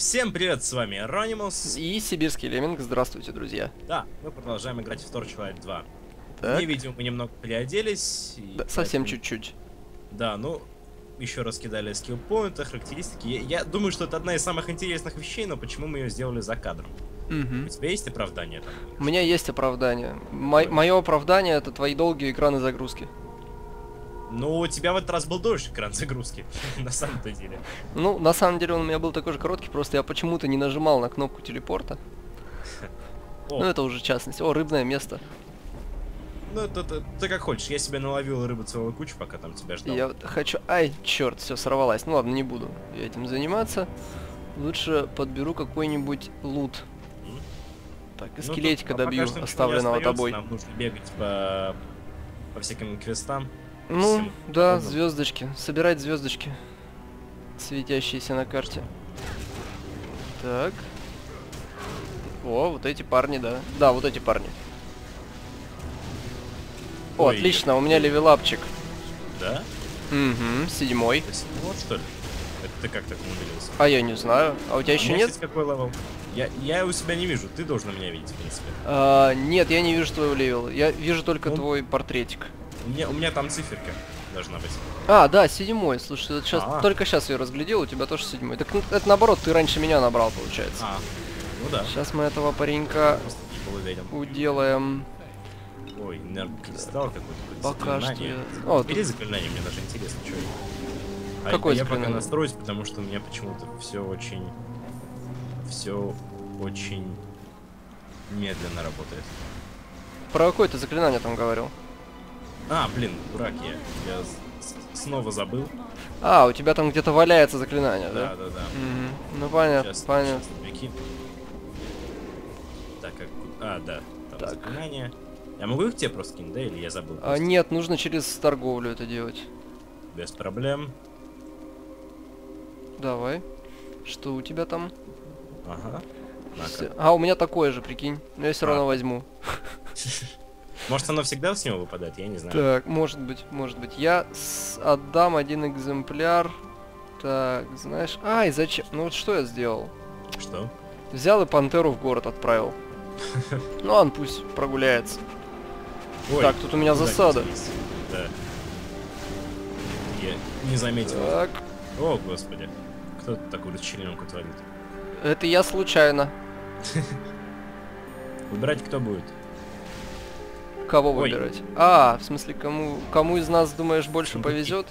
Всем привет, с вами Ронимус. И Сибирский Леминг, здравствуйте, друзья. Да, мы продолжаем играть в Torchlight 2. Так. Не видео мы немного приоделись. и Да, совсем чуть-чуть. Да, ну, еще раз кидали скиллпоинты, характеристики. Я, я думаю, что это одна из самых интересных вещей, но почему мы ее сделали за кадром? У Мгм. тебя есть оправдание там? У меня есть оправдание. Мое оправдание это твои долгие экраны загрузки. Ну, у тебя в этот раз был дольше экран загрузки, на самом-то деле. Ну, на самом деле он у меня был такой же короткий, просто я почему-то не нажимал на кнопку телепорта. Ну, это уже частность. О, рыбное место. ну, это, это- ты как хочешь, я себе наловил рыбы целую кучу, пока там тебя ждал. Я хочу... Ай, черт, все сорвалась. Ну ладно, не буду я этим заниматься. Лучше подберу какой-нибудь лут. Так, и Ну, тут скелетика пока добью, оставленного тобой. Нам нужно бегать по, по всяким квестам. Ну, всем да, подобным. звездочки. Собирать звездочки. Светящиеся на карте. Так. О, вот эти парни, да. Да, вот эти парни. О, Ой, отлично, у меня левелапчик. Да? Угу, седьмой. Вот что ли? Это ты как так умудрился? А я не знаю. А у тебя А еще нет? кстати, какой level? Я, я у себя не вижу, ты должен меня видеть, в принципе. А, нет, я не вижу твоего левела. Я вижу только Ну. твой портретик. У меня, у меня там циферка должна быть. А, да, седьмой. Слушай, это щас, А. только сейчас я разглядел, у тебя тоже седьмой. Так ну, это наоборот, ты раньше меня набрал, получается. А, ну да. Сейчас мы этого паренька уверен. уделаем. Ой, энергокристалл какой-то. какое-то Пока что я- О, Бери заклинание, мне даже интересно, что это. А Какое я пока настроюсь, потому что у меня почему-то все очень... Все очень медленно работает. Про какое ты заклинание там говорил? А, блин, дурак я. Я снова забыл. А, у тебя там где-то валяется заклинание, Да, да? да, да. Мгм. Ну понятно, Сейчас, понятно. сейчас. Так, как... А, да. Там Так. заклинания. Я могу их тебе просто кинуть, да? Или я забыл? А, нет, нужно через торговлю это делать. Без проблем. Давай. Что у тебя там? Ага. А, у меня такое же, прикинь. Но я все А. равно возьму. Может, оно всегда с него выпадает? Я не знаю. Так, может быть, может быть. Я отдам один экземпляр. Так, знаешь... Ай, зачем? Ну вот что я сделал? Что? Взял и пантеру в город отправил. Ну, он пусть прогуляется. Ой, Так, тут у меня засада. Да. Я не заметил. Так, О, господи. Кто тут такую расчлененку творит? это я случайно. Выбирать кто будет? Кого Ой. выбирать? А, в смысле, кому, кому из нас, думаешь, больше повезет?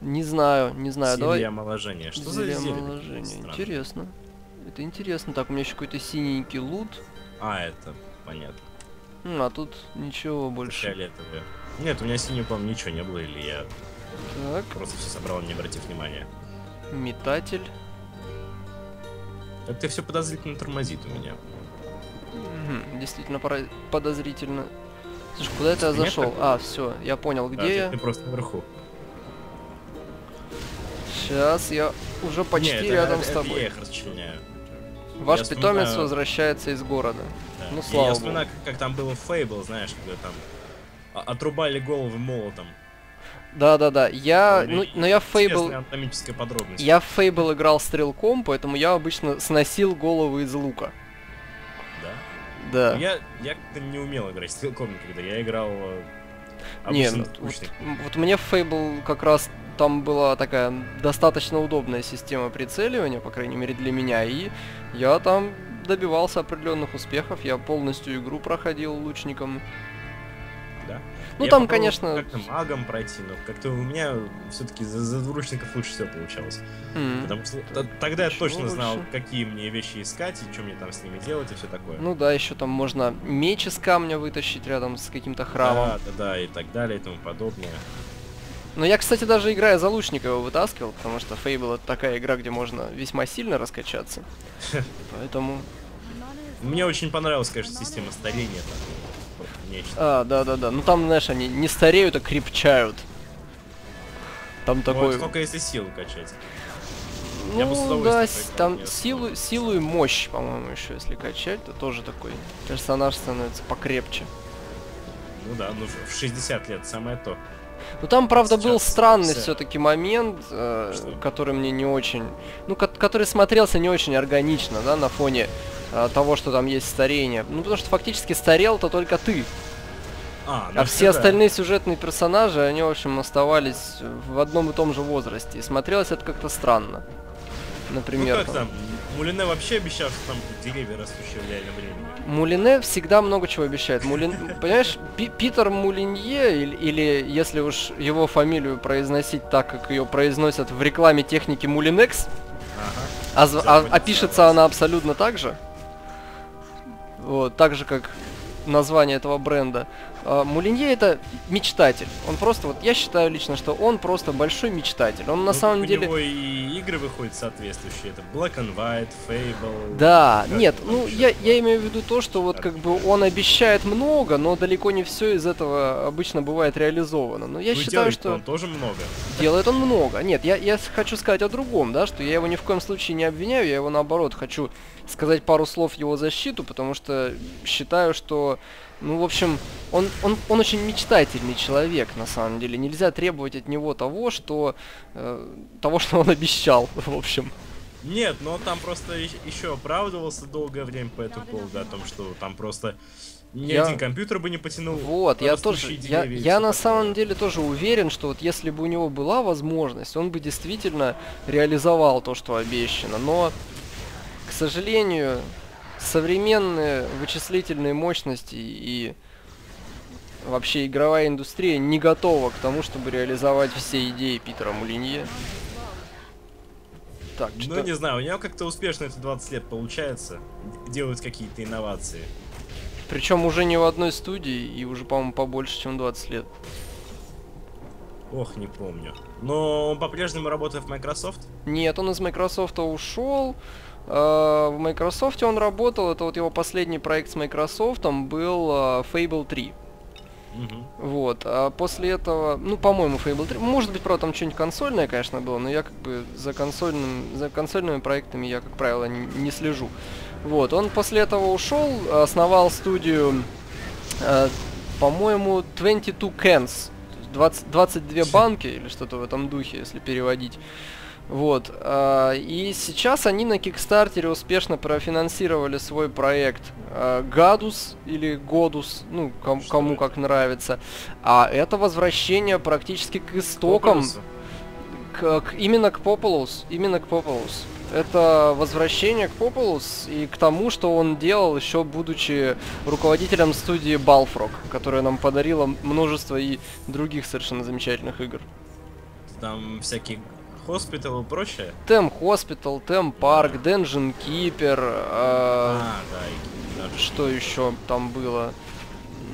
Не знаю, не знаю. Зелье Давай. омоложения. Что за Зелье зелье? такие омоложения. Интересно. Это интересно. Так, у меня еще какой-то синенький лут. А, это понятно. М, а тут ничего больше. Фиолетовые. Нет, у меня синего, по-моему, ничего не было, или я Так, просто все собрал, не обратив внимания. метатель. Как-то все подозрительно тормозит у меня. Мгм, действительно подозрительно. Слушай, куда это я Нет зашел? А, все, я понял, где ты, я. ты просто наверху. Сейчас я уже почти Не, это- рядом это- с это тобой. я их расчленяю. Ваш я питомец вспоминаю- возвращается из города. Да. Ну, И слава я богу. вспоминаю, как, как там было в Fable, знаешь, когда там отрубали головы молотом. Да-да-да, я, Ой, ну, но я в подробность. я в Fable играл стрелком, поэтому я обычно сносил головы из лука. Да? Да. Я, я как-то не умел играть в стрелком никогда. Я играл э, Не, ну, вот, вот мне в Fable как раз там была такая достаточно удобная система прицеливания, по крайней мере для меня, и я там добивался определенных успехов, я полностью игру проходил лучником. Ну Я там, конечно... Как-то магом пройти, но как-то у меня все-таки за, за двуручников лучше всего получалось. м, Потому что т- тогда я точно знал, больше? какие мне вещи искать и что мне там с ними делать и все такое. Ну да, еще там можно меч из камня вытащить рядом с каким-то храмом. Да, да, да, и так далее и тому подобное. Но я, кстати, даже играя за лучника его вытаскивал, потому что Fable это такая игра, где можно весьма сильно раскачаться. Поэтому... Мне очень понравилась, конечно, система старения там. Вот Нечто. А, да-да-да. Ну там, знаешь, они не стареют, а крепчают. Там Вот такой... только если силу качать. я бы с Ну да, там силу, силу и мощь, по-моему, еще если качать, то тоже такой персонаж становится покрепче. Ну да, ну в 60 лет самое то. Ну там, правда, был Сейчас странный все. все-таки момент, э, Что? который мне не очень, ну, ко- который смотрелся не очень органично, да, на фоне э, того, что там есть старение. Ну, потому что фактически старел-то только ты. А, ну А все да. остальные сюжетные персонажи, они, в общем, оставались в одном и том же возрасте. И смотрелось это как-то странно. Например, Ну как там, там? Мулине вообще обещал, что там деревья растущие в реальном времени. Мулине всегда много чего обещает. Мулин... Понимаешь, Пи- Питер Мулинье, или, или если уж его фамилию произносить так, как ее произносят в рекламе техники Мулинекс, Ага. а, а- а пишется она абсолютно так же. Вот, так же, как название этого бренда. А, Мулинье это мечтатель. Он просто, вот я считаю лично, что он просто большой мечтатель. Он на Ну, самом у деле... него и игры выходят соответствующие. Это Black and White, Fable. Да, Как нет, ну я, я имею в виду то, что вот Как бы он обещает много, но далеко не все из этого обычно бывает реализовано. Но я Ну, считаю, делает что он тоже много. делает он много. Нет, я, я хочу сказать о другом, да, что я его ни в коем случае не обвиняю, я его наоборот хочу сказать пару слов в его защиту, потому что считаю, что, ну, в общем, он, он, он очень мечтательный человек, на самом деле. Нельзя требовать от него того, что, э, того, что он обещал, в общем. Нет, но он там просто еще оправдывался долгое время по этому поводу, о том, что там просто ни Я- один компьютер бы не потянул. Вот, я тоже, я, я на самом деле тоже уверен, что вот если бы у него была возможность, он бы действительно реализовал то, что обещано. Но, к сожалению, современные вычислительные мощности и вообще игровая индустрия не готова к тому, чтобы реализовать все идеи Питера Мулинье. Так, Ну, что не знаю, у него как-то успешно это 20 лет получается. Делать какие-то инновации. Причем уже не в одной студии и уже, по-моему, побольше, чем 20 лет. Ох, не помню. Но он по-прежнему работает в Microsoft? Нет, он из Microsoft ушел. Э, В Microsoft он работал, это вот его последний проект с Microsoft был э, Fable 3. Мгм. Вот, а после этого, ну, по-моему, Fable 3, может быть, правда, там что-нибудь консольное, конечно, было, но я как бы за консольным, за консольными проектами я, как правило, не, не слежу. Вот, он после этого ушел, основал студию, э, по-моему, 22 Cans, то есть 20, 22 банки или что-то в этом духе, если переводить. Вот. а, И сейчас они на Кикстартере успешно профинансировали свой проект а, Гадус или Годус, ну, ком- Что кому это? как нравится. А это возвращение практически к истокам, к, к- именно к Populous, именно к Populous. Это возвращение к Populous и к тому, что он делал еще будучи руководителем студии Balfrog, которая нам подарила множество и других совершенно замечательных игр. Там всякие хоспиталы и прочее. Тем Hospital, Тем Парк, Dungeon Keeper, а, да, и что еще там было?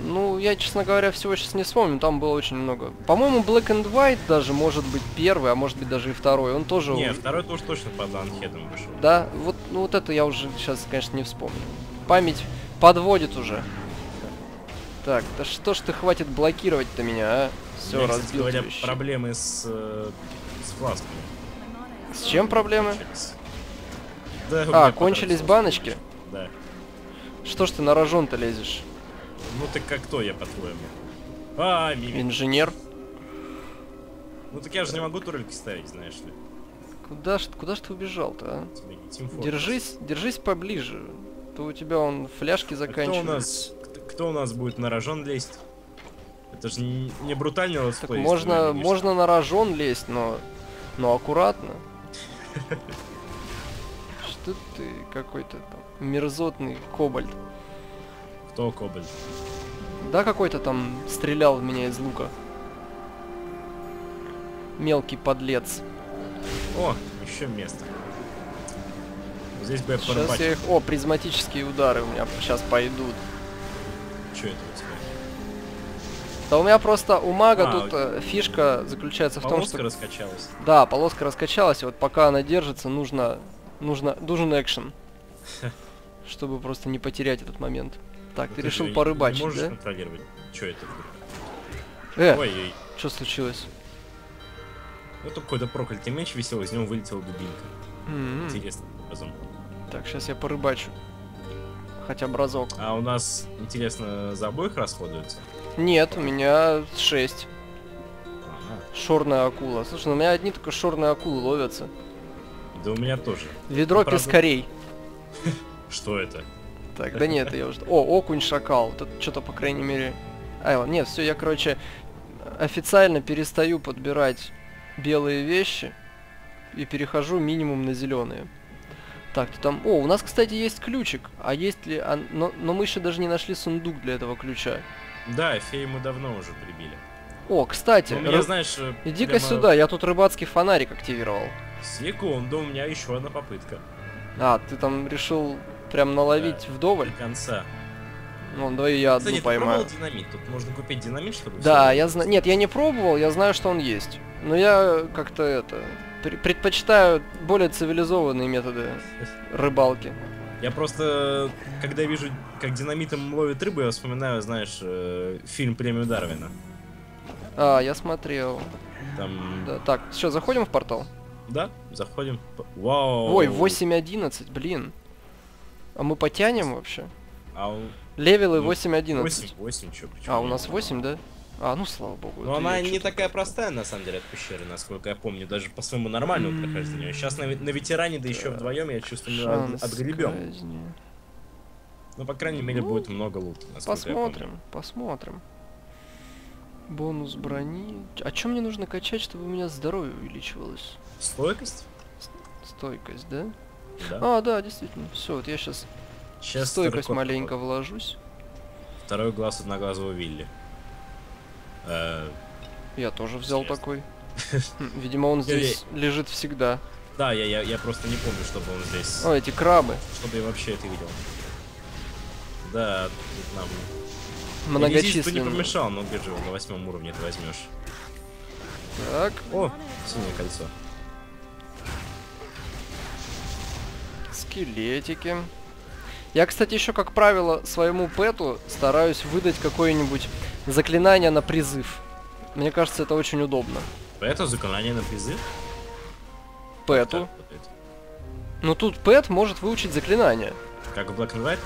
Ну, я, честно говоря, всего сейчас не вспомню, там было очень много. По-моему, Black and White даже может быть первый, а может быть даже и второй. Он тоже... Не, у- второй тоже точно под Анхедом вышел. Да, вот, ну, вот это я уже сейчас, конечно, не вспомню. Память подводит уже. Так, да что ж ты хватит блокировать-то меня, а? Все, разбил говоря, щит. проблемы с, э, с фласками. С чем проблемы? Кончились. Да, А, кончились баночки? Да. Что ж ты на рожон-то лезешь? Ну ты как кто я, по-твоему? А, Мими. Инженер? Ну так я же не могу турельки ставить, знаешь ли. Куда ж, куда ж ты убежал-то, а? Держись, держись поближе. То у тебя он фляжки А кто у нас, кто, у нас будет на рожон лезть? Это же не, не брутальный Так летсплей. можно, можно на рожон лезть, но, но аккуратно. Что ты какой-то там мерзотный кобальт. Кто Кобальт? Да какой-то там стрелял в меня из лука. Мелкий подлец. О, еще место. Здесь бы я Сейчас порыбачил. я их... О, призматические удары у меня сейчас пойдут. Что это у тебя? Да у меня просто у мага А, тут э, фишка заключается в том, Полоска что... раскачалась. Да, полоска раскачалась, и вот пока она держится, нужно, нужно, нужен экшен. Чтобы просто не потерять этот момент. Так, Ну ты решил порыбачить, не можешь да? контролировать? Что это? Э, Ой-ой. что случилось? Тут какой-то проклятый меч висел, из него вылетела дубинка. М-м. Интересным образом. Так, сейчас я порыбачу. Хотя бы разок. А у нас, интересно, за обоих расходуется? Нет, у меня 6. Шорная акула. Слушай, ну у меня одни только шорные акулы ловятся. Да у меня тоже. Ведро Ну, пескарей. Что это? Так, да нет, я уже... О, окунь шакал. Тут что-то, по крайней мере... А, нет, все, я, короче, официально перестаю подбирать белые вещи и перехожу минимум на зеленые. Так, то там... О, у нас, кстати, есть ключик. А есть ли... а, Но, но мы еще даже не нашли сундук для этого ключа. Да, феи мы давно уже прибили. О, кстати, Ну, ры- знаешь... э, иди-ка прямо- сюда, я тут рыбацкий фонарик активировал. Секунду, у меня еще одна попытка. А, ты там решил прям наловить вдоволь? До конца. Ну, давай я одну Кстати, ты поймаю. пробовал динамит? Тут можно купить динамит, чтобы... Да, я знаю. Нет, я не пробовал, я знаю, что он есть. Но я как-то это предпочитаю более цивилизованные методы рыбалки. Я просто, когда вижу, как динамитом ловит рыбу, я вспоминаю, знаешь, э, фильм «Премию Дарвина». А, я смотрел. Там... Да, так, что, заходим в портал? Да, заходим. Вау! Ой, 8.11, блин. А мы потянем вообще? А у... Левелы Ну, 8.11. 8, 8, чё, почему? А, у нас 8, да? А, ну слава богу. Ну, это она не такая простая, на самом деле, от пещеры, насколько я помню, даже по своему нормальному прохождению. Сейчас на, на ветеране, да еще вдвоем, я чувствую, мы от- отгребем. казни. Ну, по крайней мере, Ну, будет много лута. Посмотрим, посмотрим. Бонус брони. А что мне нужно качать, чтобы у меня здоровье увеличивалось? Стойкость? Стойкость, да? Да. А, да, действительно. Все, вот я сейчас Сейчас стойкость маленько вложусь. Второй глаз одноглазого Вилли. Я тоже взял Интересно. такой. Хм, Видимо, он здесь лежит всегда. да, я, я, я просто не помню, чтобы он здесь... О, эти крабы. Чтобы я вообще это видел. Да, тут нам... Резист бы не Многочисленные. помешал, но где же на восьмом уровне ты возьмешь? Так, О, синее кольцо. скелетики. Я, кстати, еще, как правило, своему пэту стараюсь выдать какое-нибудь заклинание на призыв. Мне кажется, это очень удобно. Это заклинание на призыв? Пэту. Ну тут пэт может выучить заклинание. Как в Black and White?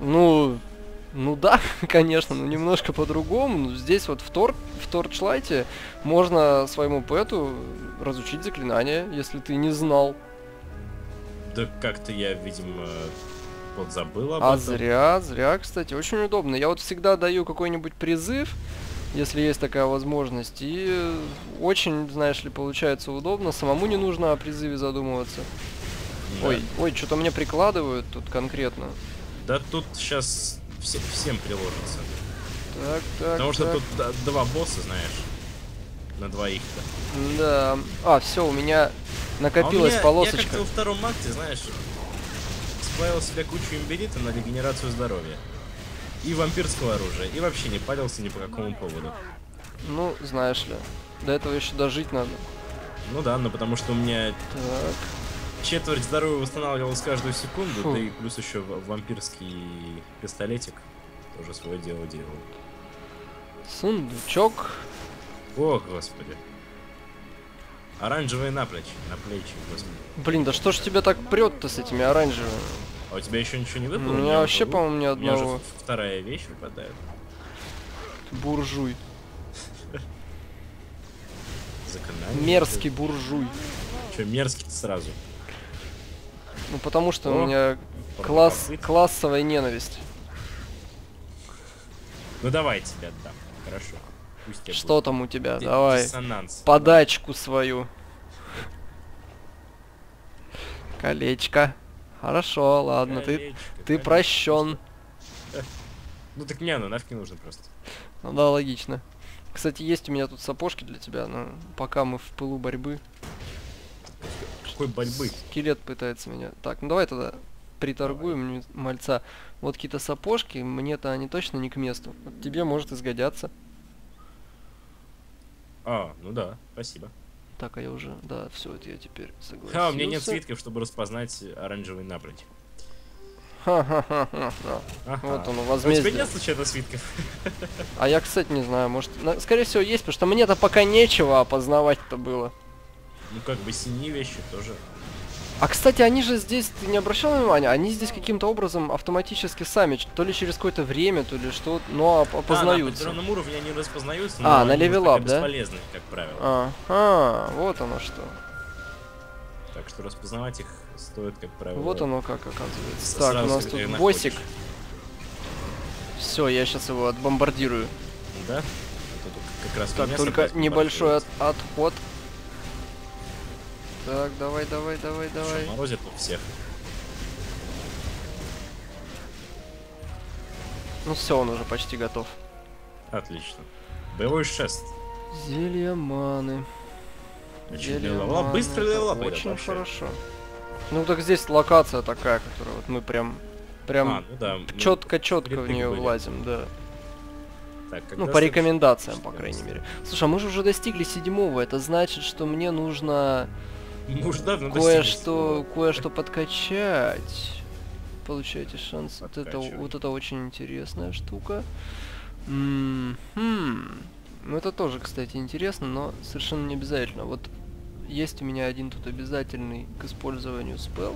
Ну, ну да, конечно, но немножко по-другому. Ну, Здесь вот в, тор, в Торчлайте можно своему пэту разучить заклинание, если ты не знал. Да как-то я, видимо, подзабыл об А этом. зря, зря, кстати, очень удобно. Я вот всегда даю какой-нибудь призыв, если есть такая возможность, и очень, знаешь ли, получается удобно. Самому не нужно о призыве задумываться. Да. Ой, ой, что-то мне прикладывают тут конкретно. Да тут сейчас всем приложится. Так, так, Потому что так. тут два босса, знаешь. На двоих-то. Да. А, все, у меня А у накопилась меня- Я полосочка. как-то во втором акте, знаешь, сплавил себе кучу имбирита на регенерацию здоровья. И вампирского оружия. И вообще не парился ни по какому поводу. Ну, знаешь ли. До этого еще дожить надо. Ну да, но потому что у меня Так. четверть здоровья восстанавливалась каждую секунду, Фу. да и плюс еще вампирский пистолетик тоже свое дело делал. Сундучок. О, господи. Оранжевые наплечи, наплечи, господи. Блин, да что ж тебя так прет-то с этими оранжевыми? А у тебя еще ничего не У выпало? меня вообще, по-моему, ни вы- У меня уже одного. вторая вещь выпадает. Буржуй. Заклинание. Мерзкий буржуй. Че, мерзкий сразу? Ну потому что О, у меня класс, классовая ненависть. Ну давай тебе отдам. Хорошо. Что там у тебя? Ди- Давай. Диссонанс. Подачку свою. Колечко. Хорошо, ладно, ты, Колечко, ты колечко. прощен. Ну так не, ну нафиг не нужно просто. Ну да, логично. Кстати, есть у меня тут сапожки для тебя, но пока мы в пылу борьбы. Какой борьбы? Скелет пытается меня. Так, ну давай тогда приторгуем мне мальца. Вот какие-то сапожки, мне-то они точно не к месту. Вот тебе может изгодятся. А, ну да, спасибо. Так, а я уже, да, все, это я теперь согласился. А, у меня нет свитков, чтобы распознать оранжевый наплечь. Ха-ха-ха-ха. Ага. Вот он, А у тебя возмездие. нет случайно свитков? А я, кстати, не знаю, может... Скорее всего, есть, потому что мне-то пока нечего опознавать-то было. Ну как бы синие вещи тоже. А кстати, они же здесь, ты не обращал внимания, они здесь каким-то образом автоматически сами, то ли через какое-то время, то ли что, но оп- Да, на опознаются. определенном уровне они распознаются, А, но на level пока up, да? бесполезны, как правило. Ага, вот оно что. Так что распознавать их стоит, как правило. Вот оно как оказывается. Так, у нас тут босик. Все, я сейчас его отбомбардирую. Да? А то как раз Так, только небольшой от- отход. Так, давай, давай, давай, Что, давай. морозит у всех. Ну все, он уже почти готов. Отлично. Боевой шест. Зелье маны. Маны, Быстро идет Очень вообще. хорошо. Ну так здесь локация такая, которую вот мы прям прям А, ну да. мы четко-четко в нее были. влазим, да. Так, Ну, по рекомендациям, по крайней мере. Слушай, а мы же уже достигли седьмого. Это значит, что мне нужно Давно достигли кое-что, кое-что подкачать. Получаете шанс. Вот это, вот это очень интересная штука. М. Ну это тоже, кстати, интересно, но совершенно не обязательно. Вот есть у меня один тут обязательный к использованию спел.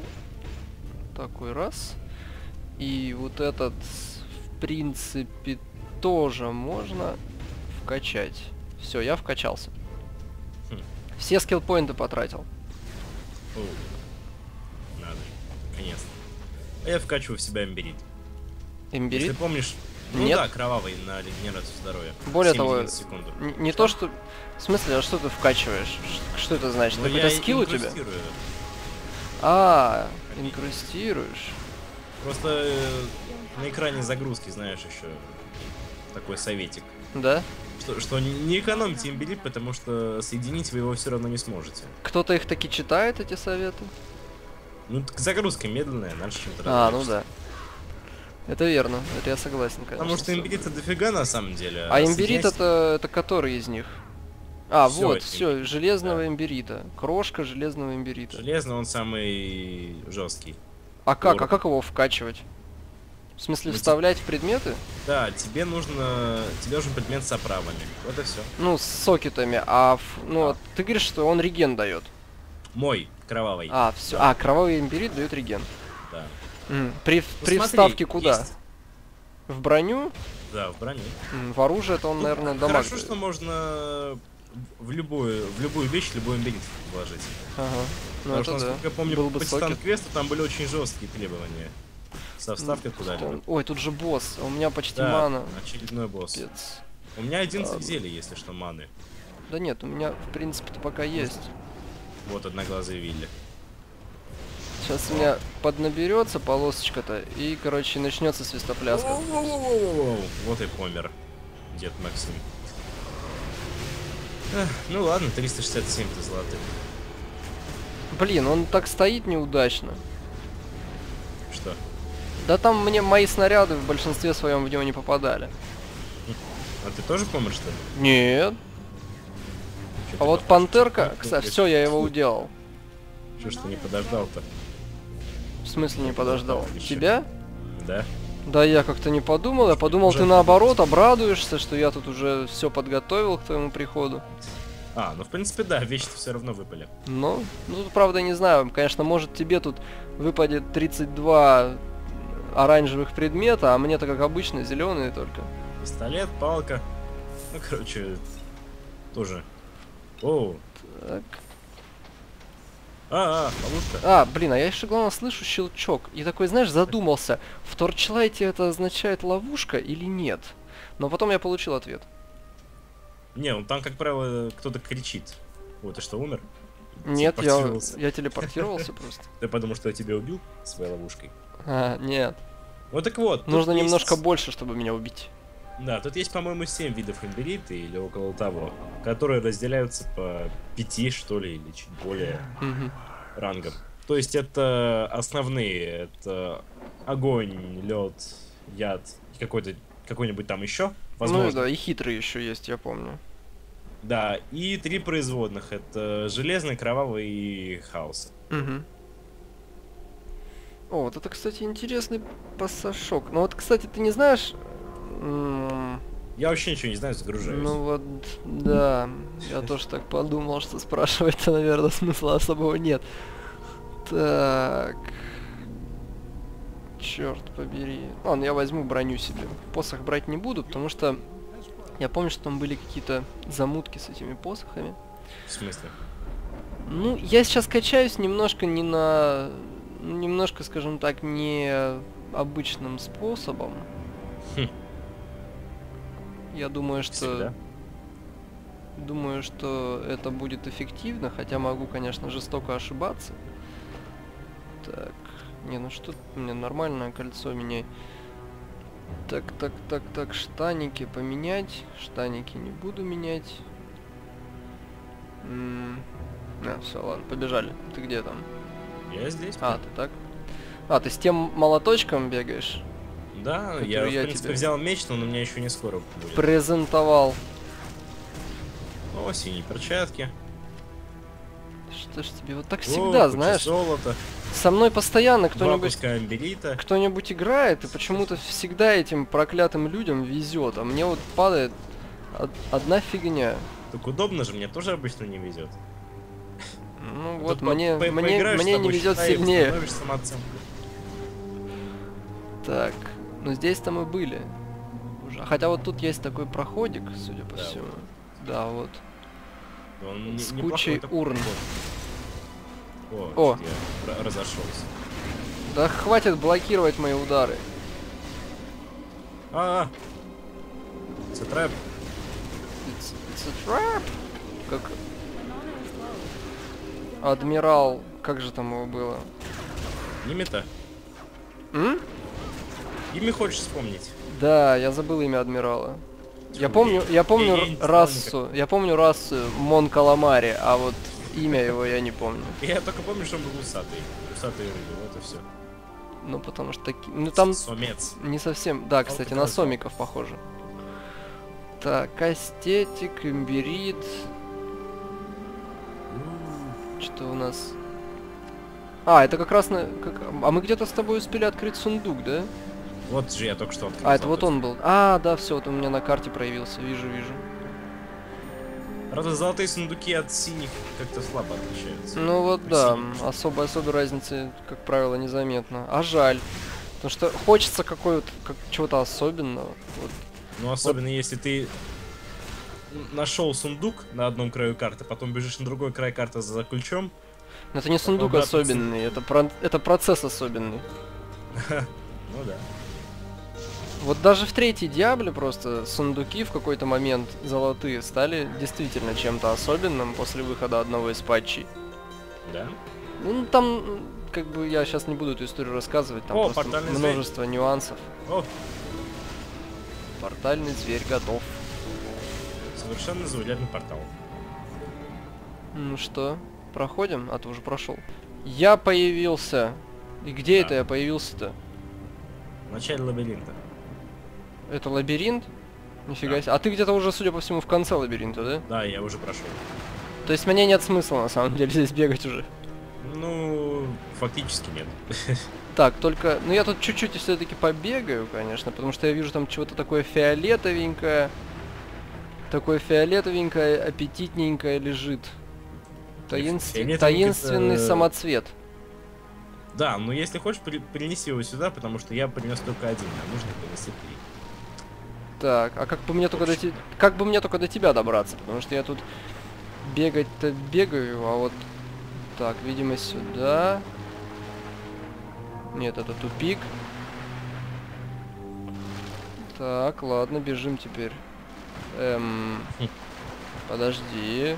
Такой раз. И вот этот, в принципе, тоже можно вкачать. Все, я вкачался. Хм. Все скилл-поинты потратил. Надо. Наконец-то. А я вкачиваю в себя имбирит. Имбирит? Если помнишь... Ну Нет. да, кровавый на регенерацию здоровья. Более 7 того, секунду. Не то, что... В смысле, а что ты вкачиваешь? Что это значит? Ну, Какой-то скилл у тебя? А, инкрустируешь. Просто э, на экране загрузки, знаешь, еще такой советик. Да? Что, что не экономьте имбирит, потому что соединить вы его все равно не сможете. Кто-то их таки читает, эти советы? Ну, так загрузка медленная, дальше чем-то А, ну да. Это верно, это я согласен, конечно. Потому что имбирита дофига на самом деле. А имбирит это, это который из них? А, Всё вот, все, железного да. имбирита. Крошка железного имбирита. Железно он самый жесткий. А как? А Дорого. как его вкачивать? В смысле, Ну, вставлять в предметы? Да, тебе нужно. Тебе нужен предмет с оправами. Вот и все. Ну, с сокетами, а, ну, Да. вот ты говоришь, что он реген дает. Мой кровавый. А, все. А, кровавый имбирит дает реген. Да. М, При, Ну, при смотри, вставке куда? есть- В броню? Да, в броне. М, В оружие это он, Ну, наверное, дамаг Хорошо, дает. что можно в любую, в любую вещь, любой имбирит вложить. Ага. Ну Потому это что, да. насколько я помню, Был по бы Титан сокет. Квесту там были очень жесткие требования. Со вставкой он- Ой, тут же босс, у меня почти Да, мана. очередной босс. Пипец. У меня 11 Ладно. зелий, если что, маны. Да нет, у меня, в принципе-то пока есть. Вот одноглазый Вилли. Сейчас у меня поднаберется полосочка-то, и, короче, начнется свистопляска. Вот и помер. Дед Максим. Эх, ну ладно, 367 ты золотых. Блин, он так стоит неудачно. Что? Да там мне мои снаряды в большинстве своем в него не попадали. А ты тоже помер, что ли? Нет. Чё А вот там- пантерка, Ну, кстати, все, я его уделал. Ж ты не подождал-то? В смысле не подождал? Ещё. Тебя? Да? Да я как-то не подумал, я подумал, Уже ты наоборот обрадуешься, что я тут уже все подготовил к твоему приходу. А, ну в принципе да, вещи-то все равно выпали. Ну, ну тут правда не знаю, конечно, может тебе тут выпадет 32 оранжевых предмета, а мне-то как обычно зеленые только. Пистолет, палка. Ну, короче, тоже. Оу. Так. А, а, ловушка. А, блин, а я еще главное слышу щелчок. И такой, знаешь, задумался, в Торчлайте это означает ловушка или нет? Но потом я получил ответ. Не, ну там, как правило, кто-то кричит. Вот, ты что, умер? Нет, я, я телепортировался просто. Ты подумал, что я тебя убил своей ловушкой? А, нет. Вот так вот. Нужно есть- немножко больше, чтобы меня убить. Да, тут есть, по-моему, 7 видов имбирита или около того, которые разделяются по 5, что ли, или чуть более рангам. То есть это основные, это огонь, лед, яд и какой-то какой-нибудь там еще, возможно. Ну да, и хитрый еще есть, я помню. Да, и три производных. Это железный, кровавый и хаос. Мгм. О, вот это, кстати, интересный пассажок. Ну вот, кстати, ты не знаешь... Я вообще ничего не знаю, загружаюсь. Ну вот, да, я тоже так подумал, что спрашивать-то, наверное, смысла особого нет. Так. Черт побери. Ладно, я возьму броню себе. Посох брать не буду, потому что я помню, что там были какие-то замутки с этими посохами. В смысле? Ну, я сейчас качаюсь немножко не на... ну, Немножко, скажем так, не обычным способом. Хм. Я думаю, что... Всегда. Думаю, что это будет эффективно, хотя могу, конечно, жестоко ошибаться. Так, не, ну что у меня нормальное кольцо меняй. Так, так, так, так, штаники поменять. Штаники не буду менять. М, А, все, ладно, побежали. Ты где там? Я здесь. А, ты так? А, ты с тем молоточком бегаешь? Да, который я, в я принципе, тебе- взял меч, но он у меня еще не скоро будет. Презентовал. О, синие перчатки. Что ж тебе вот так всегда, знаешь? золота. Со мной постоянно кто-нибудь кто-нибудь играет, и почему-то всегда этим проклятым людям везет, а мне вот падает од- одна фигня. Так удобно же, мне тоже обычно не везет. Ну А вот тут мне, по- мне, мне не везет сильнее. Так, ну здесь-то мы были. Уже. А Хотя вот тут есть такой проходик, судя по Да, всему. Да, вот. Он не- С неплохой кучей такой урн. О, О. я ра- разошелся. Да хватит блокировать мои удары. А, это трэп. It's, it's a trap. Как адмирал, как же там его было? Ими-то. М? Ими хочешь вспомнить? Да, я забыл имя адмирала. Я помню, я- помню я- расу, я помню расу Мон Каламари, а вот имя его я не помню. Я только помню, что он был усатый. Усатый рыбы, вот и все. Ну потому что таки, ну там Сомец. не совсем, да, кстати, на сомиков похоже. Так, астетик, имбирит, что у нас? А, это как раз на, как- а мы где-то с тобой успели открыть сундук, да? Вот же я только что открыл. А, это вот он был. А, да, все, вот у меня на карте проявился, вижу, вижу. Правда, золотые сундуки от синих как-то слабо отличаются. Ну вот да, Синий. особой особой разницы, как правило, незаметно. А жаль. Потому что хочется какой-то как, чего-то особенного. Вот. Ну, особенно если ты нашел сундук на одном краю карты, потом бежишь на другой край карты за ключом. Но это не сундук в особенный, это, про- это процесс особенный. Ну да. Вот даже в третьей Диабле просто сундуки в какой-то момент золотые стали действительно чем-то особенным после выхода одного из патчей. Да? Ну там, как бы я сейчас не буду эту историю рассказывать, там О, просто портальный зверь. множество нюансов. О, Портальный зверь готов. Совершенно заурядный портал. Ну что, проходим? А ты уже прошел. Я появился. И где Да. это я появился-то? В начале лабиринта. Это лабиринт? Нифига Да. себе. А ты где-то уже, судя по всему, в конце лабиринта, да? Да, я уже прошел. То есть мне нет смысла, на самом деле, здесь бегать уже. Ну, фактически нет. Так, только... Ну я тут чуть-чуть все-таки побегаю, конечно, потому что я вижу там чего-то такое фиолетовенькое. Такое фиолетовенькое, аппетитненькое лежит. Таинс- фиолетовенькое Таинственный это- самоцвет. Да, но если хочешь, при- принеси его сюда, потому что я принес только один, а нужно принести три. Так, а как бы мне только до как бы мне только до тебя добраться, потому что я тут бегать-то бегаю, а вот так, видимо, сюда. Нет, это тупик. Так, ладно, бежим теперь. Эм, подожди.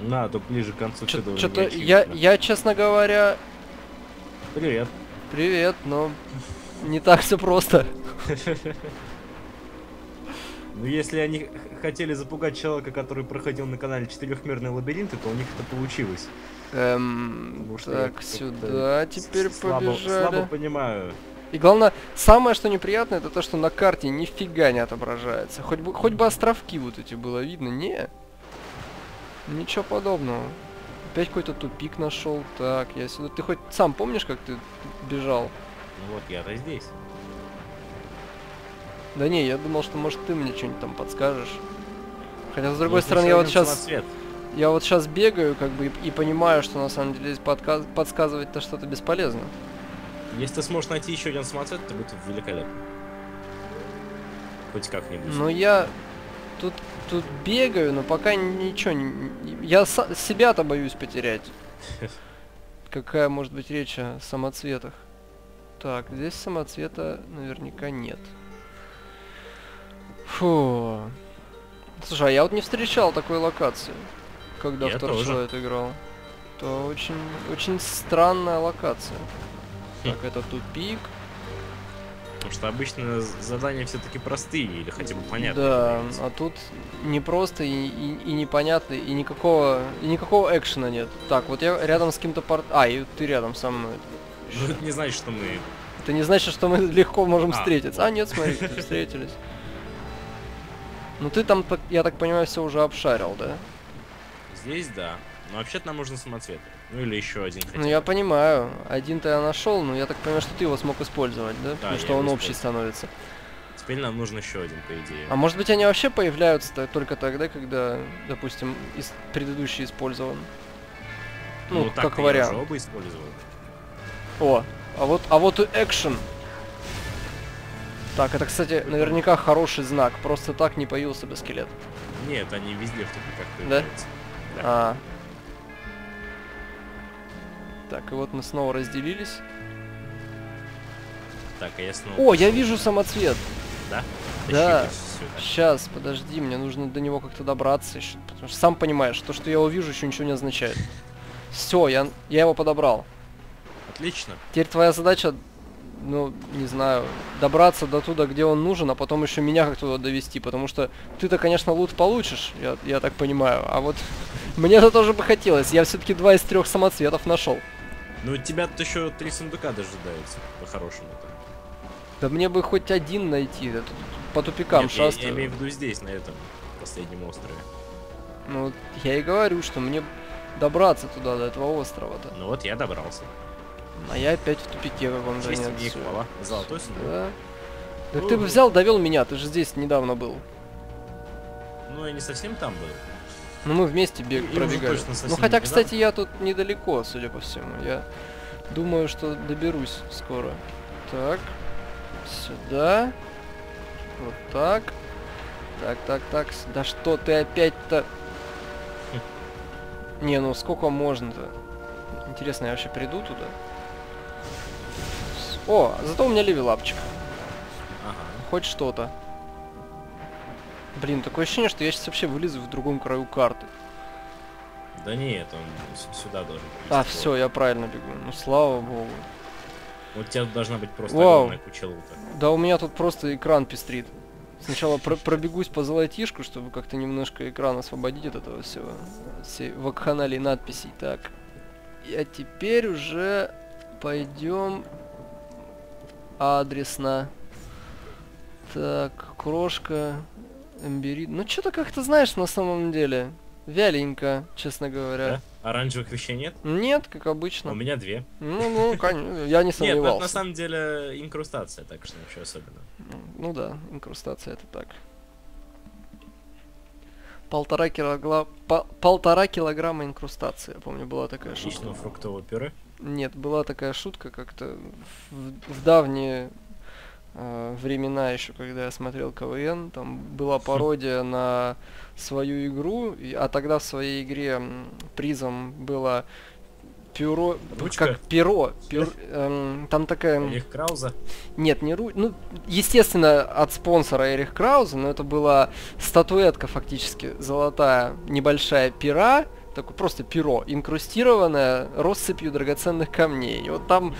На, то ближе к концу чудо Что-то я, я, честно говоря, Привет. привет, но не так все просто. Ну, если они хотели запугать человека, который проходил на канале четырехмерные лабиринты, то у них это получилось. Эм, Потому так, сюда теперь слабо, побежали. слабо понимаю. И главное, самое что неприятное, это то, что на карте нифига не отображается. Хоть бы, хоть бы островки вот эти было видно. Не. Ничего подобного. Опять какой-то тупик нашел. Так, я сюда. Ты хоть сам помнишь, как ты бежал? Ну вот, я-то здесь. Да не, я думал, что может ты мне что-нибудь там подскажешь. Хотя с другой Есть стороны, еще я вот сейчас. самоцвет. я вот сейчас бегаю, как бы, и, и понимаю, что на самом деле подка- подсказывать-то что-то бесполезно. Если ты сможешь найти еще один самоцвет, это будет великолепно. Хоть как-нибудь. Но я тут, тут бегаю, но пока ничего не... Я себя-то боюсь потерять. Какая может быть речь о самоцветах? Так, здесь самоцвета наверняка нет. Фу. Слушай, а я вот не встречал такой локации, когда Я в тоже. Torchlight играл. Это очень, очень странная локация. Так, это тупик. Потому что обычно задания все-таки простые или хотя бы понятные. Да, а тут не просто и, и, и непонятно, и никакого, и никакого экшена нет. Так, вот я рядом с кем-то порт... А, и ты рядом со мной. Ну, это не значит, что мы... Это не значит, что мы легко можем А, встретиться. вот. А, нет, смотри, встретились. Ну ты там, я так понимаю, все уже обшарил, да? Здесь, да. Но вообще-то нам нужен самоцвет. Ну или еще один хотя Ну я бы. понимаю, один-то я нашел, но я так понимаю, что ты его смог использовать, да? Потому я что он общий становится. Теперь нам нужен еще один, по идее. А может быть они вообще появляются только тогда, когда, допустим, ис- предыдущий использован? Ну, так как вариант. уже оба использовал. О, а вот, а вот и экшен. Так, это, кстати, наверняка хороший знак. Просто так не появился бы скелет. Нет, они везде в тупиках Да? появляются. Да. А. Так, и вот мы снова разделились. Так, а я снова... О, я вижу самоцвет. Да? Да. Сейчас, подожди, мне нужно до него как-то добраться еще. Потому что сам понимаешь, то, что я его вижу, еще ничего не означает. Все, я, я его подобрал. Отлично. Теперь твоя задача, ну, не знаю, добраться до туда, где он нужен, а потом еще меня как туда довести, потому что ты-то, конечно, лут получишь, я, я так понимаю, а вот мне-то тоже бы хотелось, я все-таки два из трех самоцветов нашел. Ну, тебя тут еще три сундука дожидаются, по-хорошему-то. Да мне бы хоть один найти, да тут по тупикам Нет, я, я шастаю. имею в виду здесь, на этом последнем острове. Ну, я и говорю, что мне добраться туда, до этого острова-то. Ну вот, я добрался. А я опять в тупике мне и всё. хвала. Золотой сундук. Да. Так Ну, ты бы взял, довел меня, ты же здесь недавно был. Ну, я не совсем там был. Ну мы вместе бег И пробегали. Ну хотя, кстати, я тут недалеко, судя по всему. Я думаю, что доберусь скоро. Так. Сюда. Вот так. Так, так, так. Да что ты опять-то... Не, ну сколько можно-то? Интересно, я вообще приду туда? О, зато у меня левелапчик. Ага. Хоть что-то. Блин, такое ощущение, что я сейчас вообще вылезу в другом краю карты. Да нет, он сюда должен А, привести. все, я правильно бегу. Ну, слава богу. Вот у тебя должна быть просто Вау. огромная куча лута. Да у меня тут просто экран пестрит. Сначала про- пробегусь по золотишку, чтобы как-то немножко экран освободить от этого всего. Всей вакханалии надписей. Так. А теперь уже пойдем адресно. Так, крошка, эмберит. Ну что-то как-то знаешь на самом деле. Вяленько, честно говоря. Да? Оранжевых вещей нет? Нет, как У обычно. меня две. Ну, ну, конечно, я не Нет, ну сомневался. на самом деле инкрустация, так что ничего особенного. Ну да, инкрустация это так. Полтора килограмма, полтора килограмма инкрустации, я помню, была такая шутка. Фруктового пюре. Нет, была такая шутка как-то в, в давние времена еще, когда я смотрел КВН, там была пародия на свою игру, а тогда в своей игре призом было пюро, Ручка? как перо, пюр- эм, там такая... Олег Крауза. Нет, не ру... Ну, естественно, от спонсора Эрих Крауза, но это была статуэтка фактически золотая, небольшая пера, такое просто перо, инкрустированное россыпью драгоценных камней. И вот там э,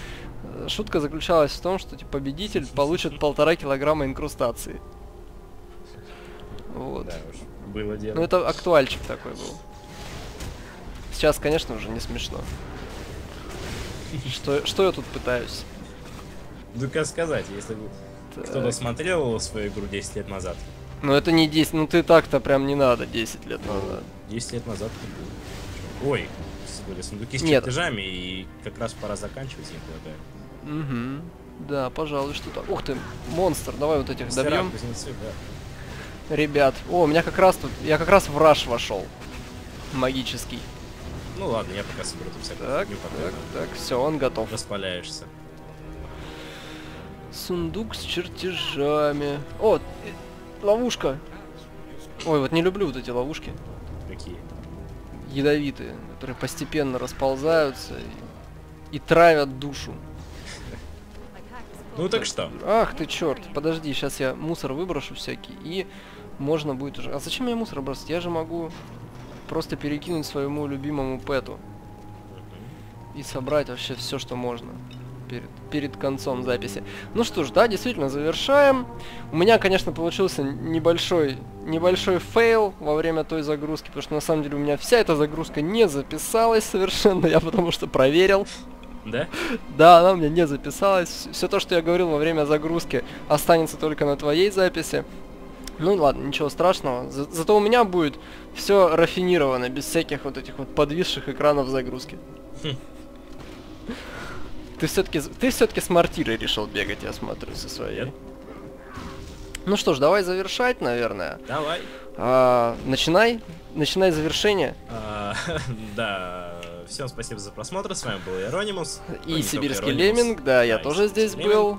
шутка заключалась в том, что типа, победитель получит полтора килограмма инкрустации. Вот. Да уж, было дело. Ну это актуальчик такой был. Сейчас, конечно, уже не смешно. Что, что я тут пытаюсь? Ну как сказать, если бы кто-то Так. смотрел свою игру 10 лет назад, Ну это не 10, ну ты так-то прям не надо 10 лет назад. 10 лет назад это было. Ой, были сундуки с Нет. чертежами, и как раз пора заканчивать, я полагаю. Угу. Да, пожалуй, что-то. Ух ты, монстр, давай вот этих Мастера, добьем. кузнецы, да. Ребят. О, у меня как раз тут. Я как раз в раш вошел. магический. Ну ладно, я пока соберу тут всякую Так, фигню, так, так, все, он готов. распаляешься. Сундук с чертежами. О, э, ловушка. Ой, вот не люблю вот эти ловушки. Какие? Ядовитые, которые постепенно расползаются и, и травят душу. Ну так что? Ах ты черт, подожди, сейчас я мусор выброшу всякий, и можно будет уже... А зачем я мусор бросать? Я же могу просто перекинуть своему любимому пэту и собрать вообще все, что можно перед, перед концом записи. Ну что ж, да, действительно, завершаем. У меня, конечно, получился небольшой, небольшой фейл во время той загрузки, потому что на самом деле у меня вся эта загрузка не записалась совершенно, я потому что проверил. Да? Да, она у меня не записалась. Все то, что я говорил во время загрузки, останется только на твоей записи. Ну ладно, ничего страшного. За зато у меня будет все рафинировано, без всяких вот этих вот подвисших экранов загрузки. Хм. Ты все-таки ты все-таки с мортирой решил бегать, я смотрю, со своей. Нет. Ну что ж, давай завершать, наверное. Давай. А, начинай, начинай завершение. А, да, всем спасибо за просмотр. С вами был Иронимус. И Сибирский Леминг, да, я и тоже здесь был.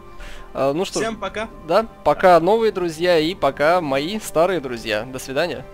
А, ну что Всем пока. да, пока новые друзья и пока мои старые друзья. До свидания.